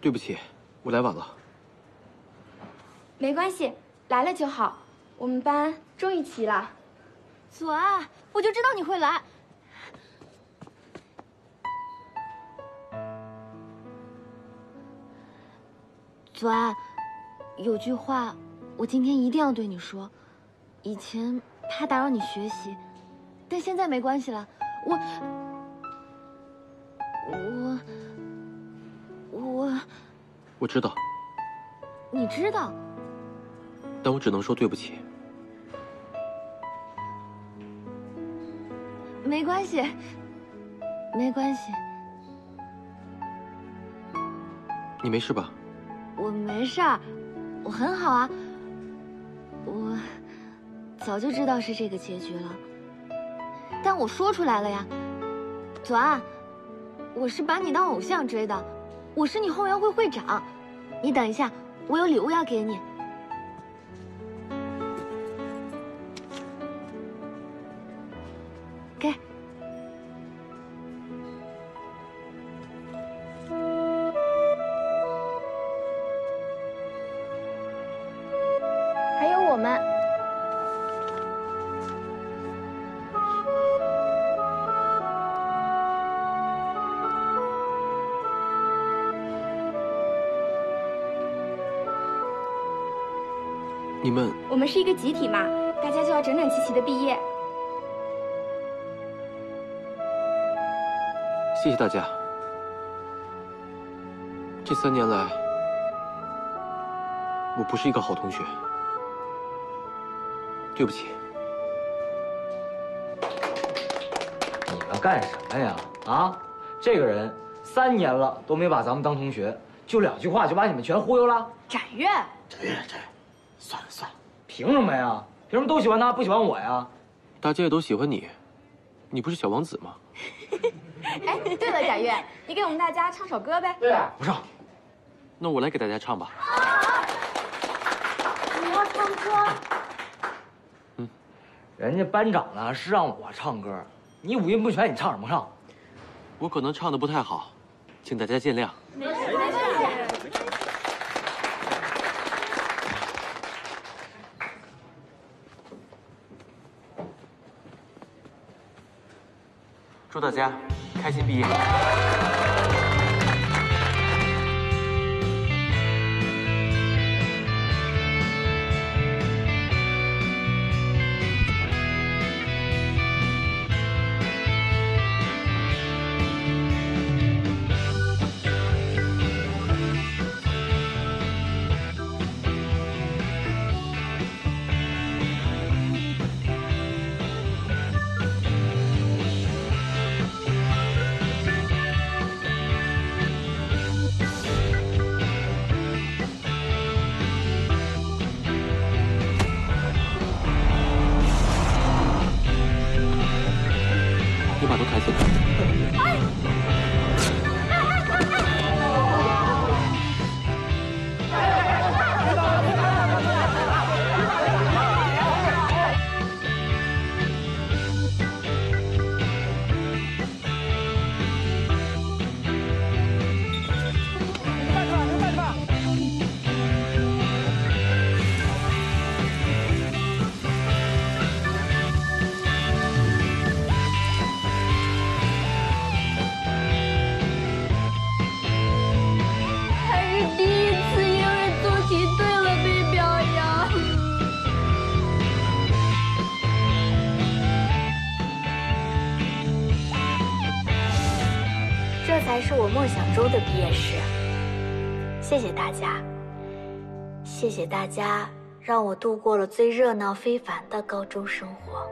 对不起，我来晚了。没关系，来了就好。我们班终于齐了。左岸，我就知道你会来。左岸，有句话，我今天一定要对你说。以前怕打扰你学习，但现在没关系了。我，我，我，我知道，你知道，但我只能说对不起。没关系，没关系。你没事吧？我没事儿，我很好啊。我早就知道是这个结局了，但我说出来了呀。左岸，我是把你当偶像追的，我是你后援会会长。你等一下，我有礼物要给你。给。还有我们，你们我们是一个集体嘛，大家就要整整齐齐的毕业。谢谢大家。这三年来，我不是一个好同学，对不起。你们干什么呀？啊，这个人三年了都没把咱们当同学，就两句话就把你们全忽悠了。展月，这这，算了算了，凭什么呀？凭什么都喜欢他，不喜欢我呀？大家也都喜欢你，你不是小王子吗？哎，对了，展月，你给我们大家唱首歌呗？对啊，不唱。那我来给大家唱吧。你要唱歌？嗯人家班长呢是让我唱歌，你五音不全，你唱什么唱？我可能唱的不太好，请大家见谅。祝大家开心毕业。你把头抬这才是我梦想中的毕业式。谢谢大家，谢谢大家让我度过了最热闹非凡的高中生活。